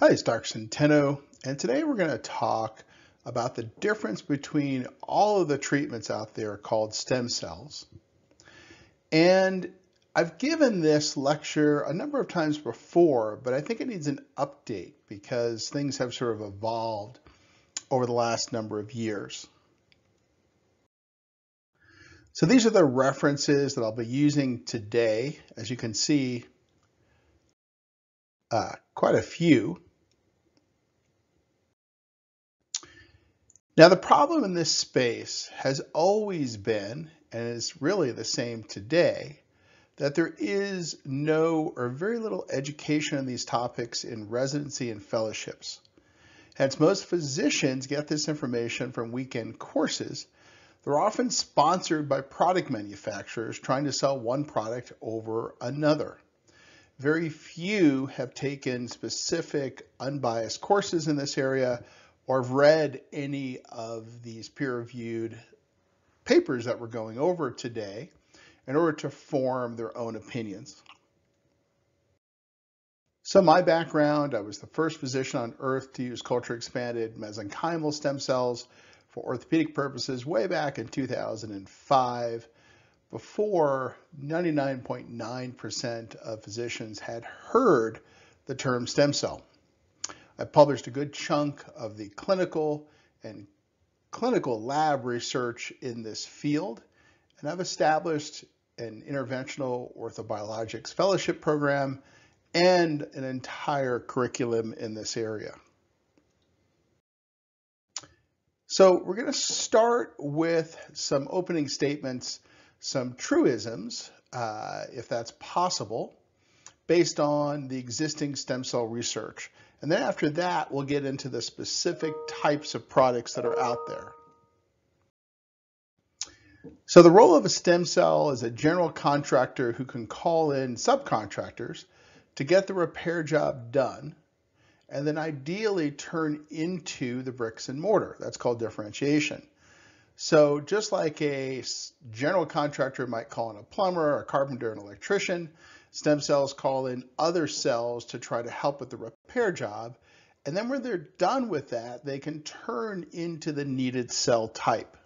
Hi, it's Dr. Centeno, and today we're going to talk about the difference between all of the treatments out there called stem cells. And I've given this lecture a number of times before, but I think it needs an update because things have sort of evolved over the last number of years. So these are the references that I'll be using today. As you can see, uh, quite a few. Now, the problem in this space has always been, and is really the same today, that there is no or very little education on these topics in residency and fellowships. Hence, most physicians get this information from weekend courses. They're often sponsored by product manufacturers trying to sell one product over another. Very few have taken specific unbiased courses in this area or have read any of these peer-reviewed papers that we're going over today in order to form their own opinions. So my background, I was the first physician on earth to use culture expanded mesenchymal stem cells for orthopedic purposes way back in 2005 before 99.9% of physicians had heard the term stem cell. I've published a good chunk of the clinical and clinical lab research in this field, and I've established an interventional orthobiologics fellowship program and an entire curriculum in this area. So we're going to start with some opening statements, some truisms, uh, if that's possible, based on the existing stem cell research. And then after that, we'll get into the specific types of products that are out there. So the role of a stem cell is a general contractor who can call in subcontractors to get the repair job done and then ideally turn into the bricks and mortar. That's called differentiation. So just like a general contractor might call in a plumber, a carpenter, an electrician, Stem cells call in other cells to try to help with the repair job. And then when they're done with that, they can turn into the needed cell type.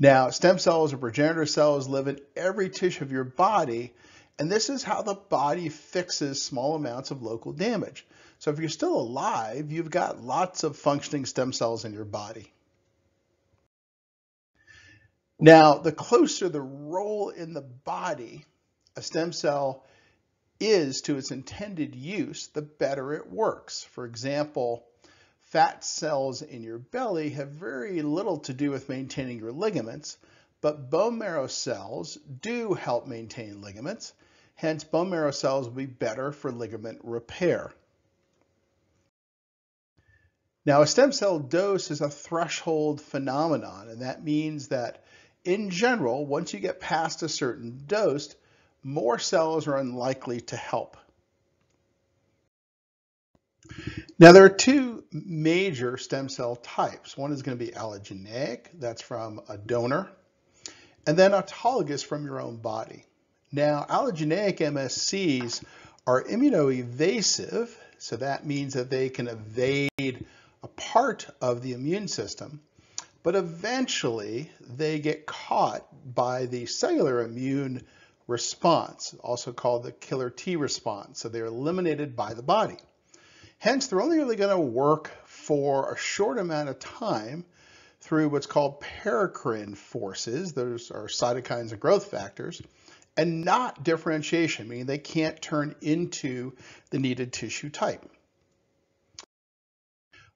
Now, stem cells or progenitor cells live in every tissue of your body, and this is how the body fixes small amounts of local damage. So if you're still alive, you've got lots of functioning stem cells in your body. Now, the closer the role in the body a stem cell is to its intended use, the better it works. For example, fat cells in your belly have very little to do with maintaining your ligaments, but bone marrow cells do help maintain ligaments. Hence, bone marrow cells will be better for ligament repair. Now, a stem cell dose is a threshold phenomenon, and that means that in general, once you get past a certain dose, more cells are unlikely to help. Now there are two major stem cell types. One is going to be allogeneic, that's from a donor, and then autologous from your own body. Now allogeneic MSCs are immunoevasive, so that means that they can evade a part of the immune system, but eventually they get caught by the cellular immune response, also called the killer T response. So they're eliminated by the body. Hence, they're only really going to work for a short amount of time through what's called paracrine forces. Those are cytokines and growth factors, and not differentiation, meaning they can't turn into the needed tissue type.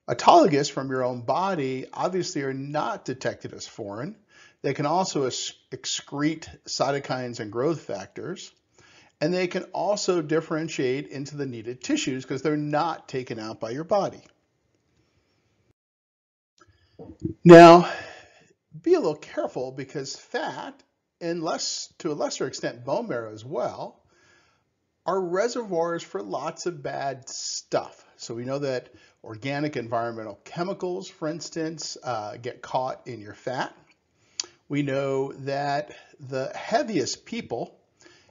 Autologous from your own body obviously are not detected as foreign. They can also excrete cytokines and growth factors. And they can also differentiate into the needed tissues because they're not taken out by your body. Now, be a little careful because fat, and less, to a lesser extent bone marrow as well, are reservoirs for lots of bad stuff. So we know that organic environmental chemicals, for instance, uh, get caught in your fat. We know that the heaviest people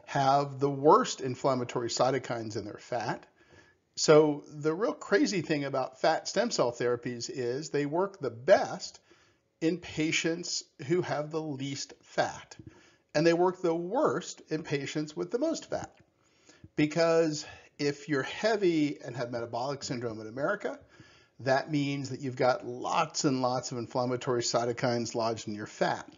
have the worst inflammatory cytokines in their fat. So the real crazy thing about fat stem cell therapies is they work the best in patients who have the least fat. And they work the worst in patients with the most fat. Because if you're heavy and have metabolic syndrome in America, that means that you've got lots and lots of inflammatory cytokines lodged in your fat.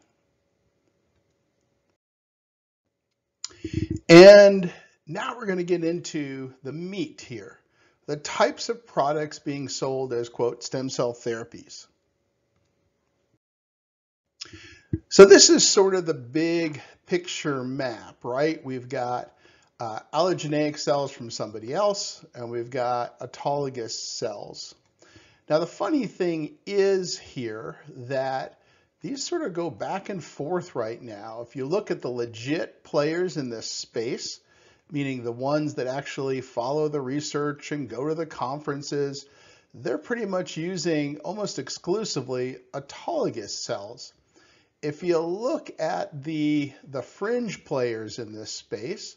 And now we're going to get into the meat here, the types of products being sold as, quote, stem cell therapies. So this is sort of the big picture map, right? We've got uh, allogeneic cells from somebody else, and we've got autologous cells. Now the funny thing is here that these sort of go back and forth right now. If you look at the legit players in this space, meaning the ones that actually follow the research and go to the conferences, they're pretty much using almost exclusively autologous cells. If you look at the, the fringe players in this space,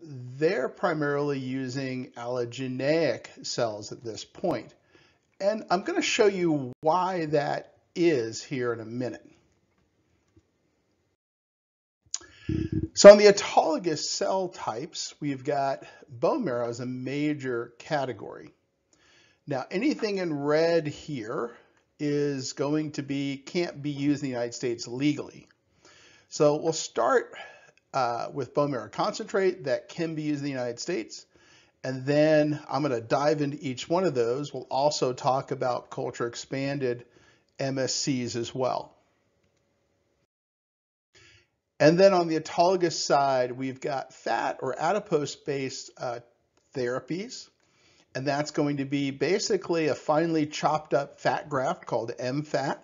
they're primarily using allogeneic cells at this point. And I'm going to show you why that is here in a minute. So on the autologous cell types, we've got bone marrow as a major category. Now anything in red here is going to be, can't be used in the United States legally. So we'll start uh, with bone marrow concentrate that can be used in the United States. And then I'm going to dive into each one of those. We'll also talk about culture expanded MSCs as well. And then on the autologous side, we've got fat or adipose-based uh, therapies. And that's going to be basically a finely chopped up fat graft called MFAT.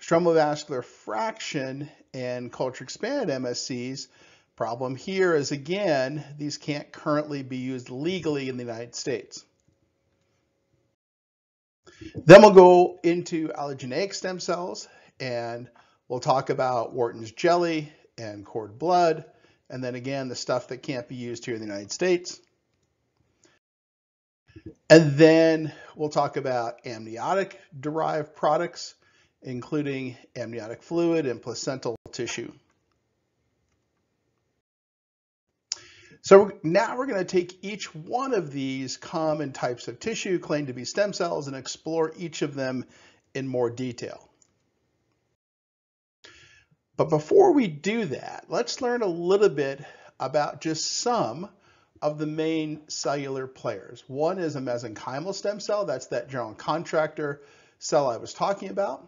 Stromal vascular fraction and culture expanded MSCs. Problem here is again, these can't currently be used legally in the United States. Then we'll go into allogeneic stem cells and we'll talk about Wharton's jelly and cord blood. And then again, the stuff that can't be used here in the United States. And then we'll talk about amniotic derived products, including amniotic fluid and placental tissue. So now we're going to take each one of these common types of tissue claimed to be stem cells and explore each of them in more detail. But before we do that, let's learn a little bit about just some of the main cellular players. One is a mesenchymal stem cell. That's that general contractor cell I was talking about.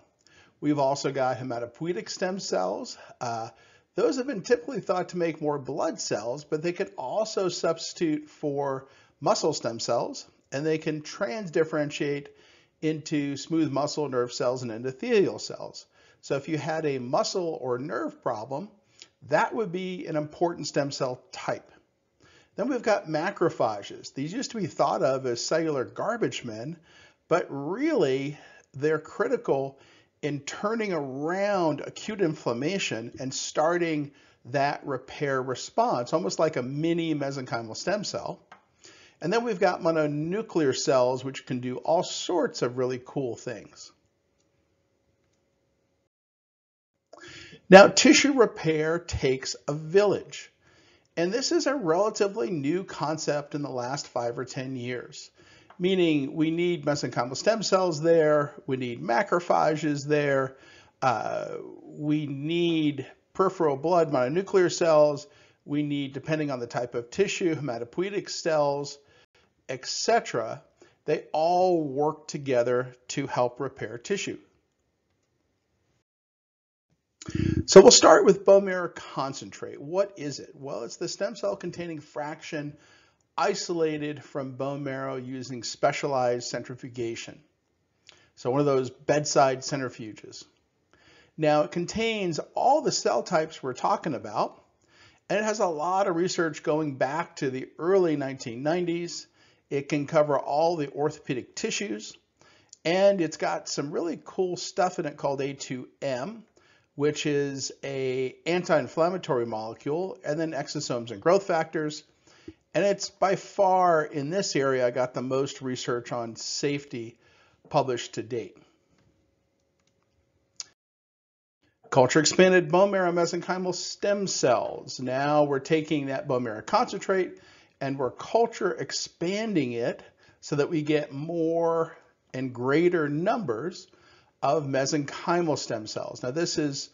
We've also got hematopoietic stem cells. Uh, those have been typically thought to make more blood cells, but they could also substitute for muscle stem cells, and they can transdifferentiate into smooth muscle nerve cells and endothelial cells. So if you had a muscle or nerve problem, that would be an important stem cell type. Then we've got macrophages. These used to be thought of as cellular garbage men, but really they're critical in turning around acute inflammation and starting that repair response, almost like a mini mesenchymal stem cell. And then we've got mononuclear cells, which can do all sorts of really cool things. Now, tissue repair takes a village. And this is a relatively new concept in the last five or 10 years meaning we need mesenchymal stem cells there, we need macrophages there, uh, we need peripheral blood mononuclear cells, we need, depending on the type of tissue, hematopoietic cells, etc. They all work together to help repair tissue. So we'll start with bone marrow concentrate. What is it? Well, it's the stem cell containing fraction isolated from bone marrow using specialized centrifugation. So one of those bedside centrifuges. Now it contains all the cell types we're talking about, and it has a lot of research going back to the early 1990s. It can cover all the orthopedic tissues, and it's got some really cool stuff in it called A2M, which is a anti-inflammatory molecule, and then exosomes and growth factors, And it's by far in this area I got the most research on safety published to date. Culture expanded bone marrow mesenchymal stem cells. Now we're taking that bone marrow concentrate and we're culture expanding it so that we get more and greater numbers of mesenchymal stem cells. Now this is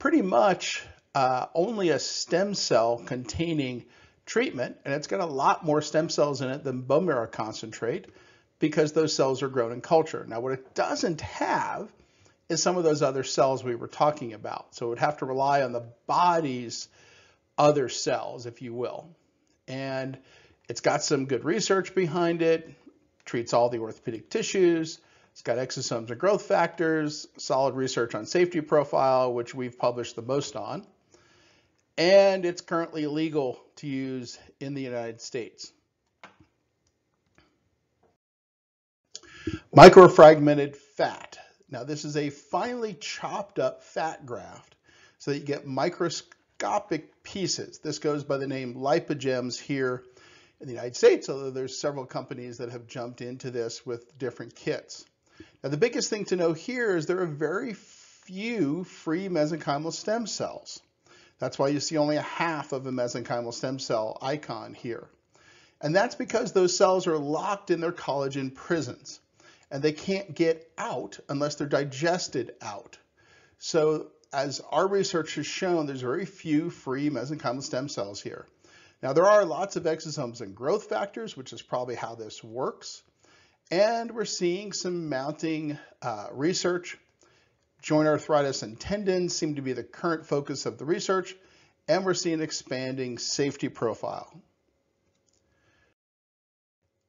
pretty much uh, only a stem cell containing treatment and it's got a lot more stem cells in it than bone marrow concentrate because those cells are grown in culture. Now what it doesn't have is some of those other cells we were talking about. So it would have to rely on the body's other cells, if you will. And it's got some good research behind it, treats all the orthopedic tissues, it's got exosomes and growth factors, solid research on safety profile, which we've published the most on, and it's currently illegal to use in the United States. Microfragmented fat. Now this is a finely chopped up fat graft so that you get microscopic pieces. This goes by the name lipogems here in the United States, although there's several companies that have jumped into this with different kits. Now the biggest thing to know here is there are very few free mesenchymal stem cells. That's why you see only a half of a mesenchymal stem cell icon here. And that's because those cells are locked in their collagen prisons and they can't get out unless they're digested out. So as our research has shown, there's very few free mesenchymal stem cells here. Now there are lots of exosomes and growth factors, which is probably how this works. And we're seeing some mounting uh, research. Joint arthritis and tendons seem to be the current focus of the research, and we're seeing expanding safety profile.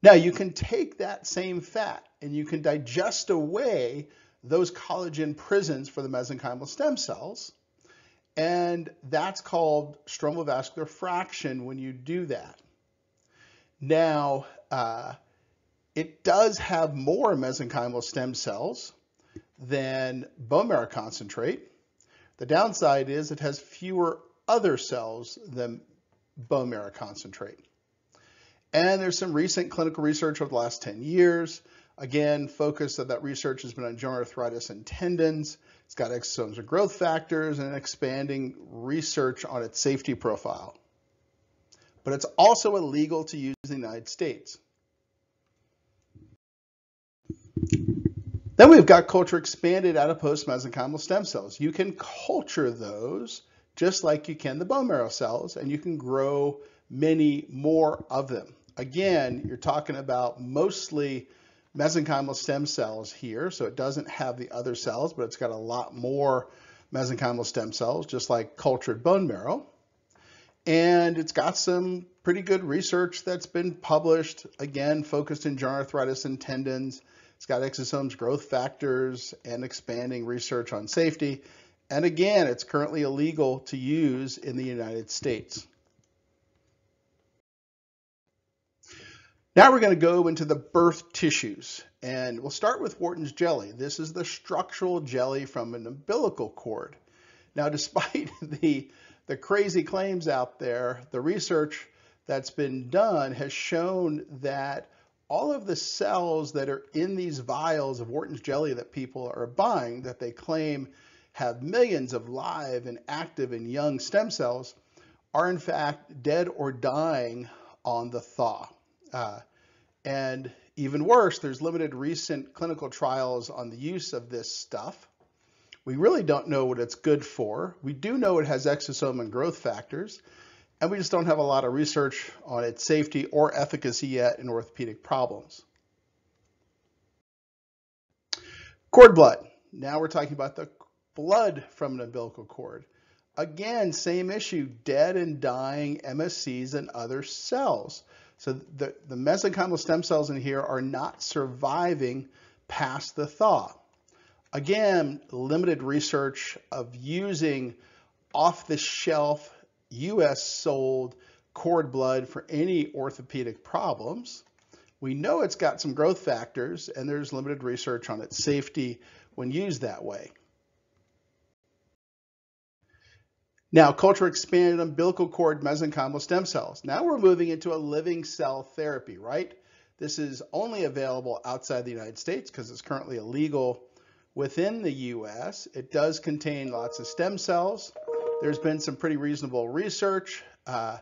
Now you can take that same fat and you can digest away those collagen prisons for the mesenchymal stem cells. And that's called stromal vascular fraction when you do that. Now, uh, it does have more mesenchymal stem cells than bone marrow concentrate. The downside is it has fewer other cells than bone marrow concentrate. And there's some recent clinical research over the last 10 years. Again, focus of that research has been on joint arthritis and tendons. It's got exosomes and growth factors and expanding research on its safety profile. But it's also illegal to use in the United States. Then we've got culture expanded out adipose mesenchymal stem cells. You can culture those just like you can the bone marrow cells, and you can grow many more of them. Again, you're talking about mostly mesenchymal stem cells here, so it doesn't have the other cells, but it's got a lot more mesenchymal stem cells, just like cultured bone marrow. And it's got some pretty good research that's been published, again, focused in joint arthritis and tendons. It's got exosomes, growth factors, and expanding research on safety. And again, it's currently illegal to use in the United States. Now we're going to go into the birth tissues and we'll start with Wharton's jelly. This is the structural jelly from an umbilical cord. Now despite the, the crazy claims out there, the research that's been done has shown that all of the cells that are in these vials of Wharton's jelly that people are buying that they claim have millions of live and active and young stem cells are in fact dead or dying on the thaw. Uh, and even worse, there's limited recent clinical trials on the use of this stuff. We really don't know what it's good for. We do know it has exosome and growth factors, and we just don't have a lot of research on its safety or efficacy yet in orthopedic problems. Cord blood. Now we're talking about the blood from an umbilical cord. Again, same issue, dead and dying MSCs and other cells. So the, the mesenchymal stem cells in here are not surviving past the thaw. Again, limited research of using off-the-shelf US sold cord blood for any orthopedic problems. We know it's got some growth factors and there's limited research on its safety when used that way. Now, culture expanded umbilical cord mesenchymal stem cells. Now we're moving into a living cell therapy, right? This is only available outside the United States because it's currently illegal within the US. It does contain lots of stem cells. There's been some pretty reasonable research. Uh,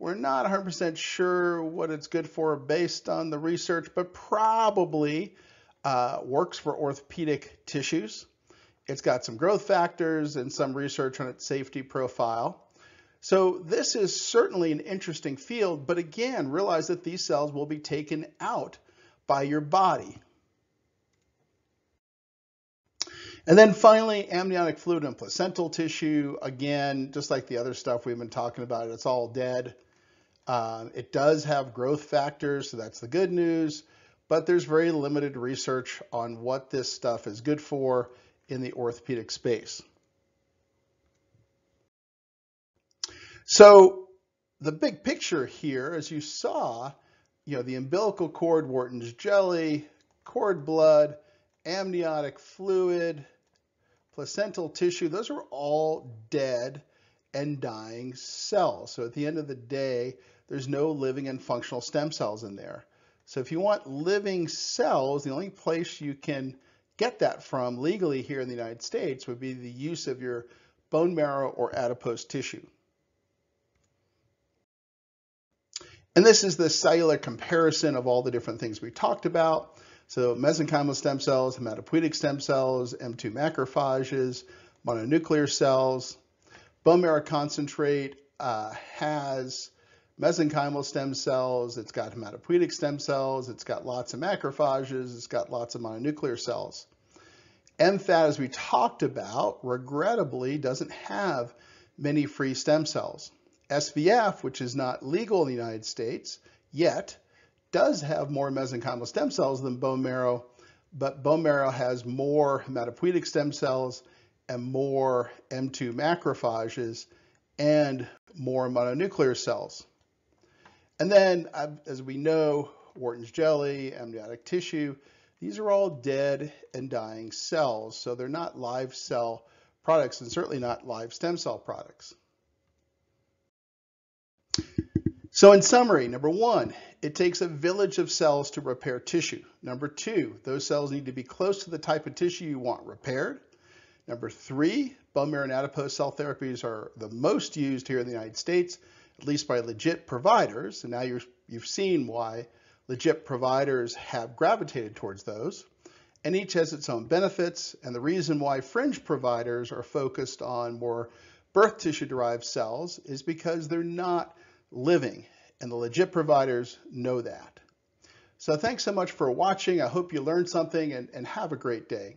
we're not 100% sure what it's good for based on the research, but probably uh, works for orthopedic tissues. It's got some growth factors and some research on its safety profile. So this is certainly an interesting field, but again, realize that these cells will be taken out by your body. And then finally, amniotic fluid and placental tissue. Again, just like the other stuff we've been talking about, it's all dead. Um, it does have growth factors, so that's the good news, but there's very limited research on what this stuff is good for in the orthopedic space. So the big picture here, as you saw, you know, the umbilical cord, Wharton's jelly, cord blood, amniotic fluid, placental tissue, those are all dead and dying cells. So at the end of the day, there's no living and functional stem cells in there. So if you want living cells, the only place you can get that from legally here in the United States would be the use of your bone marrow or adipose tissue. And this is the cellular comparison of all the different things we talked about. So mesenchymal stem cells, hematopoietic stem cells, M2 macrophages, mononuclear cells. Bone marrow concentrate uh, has mesenchymal stem cells, it's got hematopoietic stem cells, it's got lots of macrophages, it's got lots of mononuclear cells. MFAT, as we talked about, regrettably doesn't have many free stem cells. SVF, which is not legal in the United States yet, does have more mesenchymal stem cells than bone marrow, but bone marrow has more hematopoietic stem cells and more M2 macrophages and more mononuclear cells. And then, as we know, Wharton's jelly, amniotic tissue, these are all dead and dying cells, so they're not live cell products and certainly not live stem cell products. So in summary, number one, it takes a village of cells to repair tissue. Number two, those cells need to be close to the type of tissue you want repaired. Number three, bone marrow and adipose cell therapies are the most used here in the United States, at least by legit providers. And now you have seen why legit providers have gravitated towards those. And each has its own benefits. And the reason why fringe providers are focused on more birth tissue derived cells is because they're not living, and the legit providers know that. So thanks so much for watching. I hope you learned something and, and have a great day.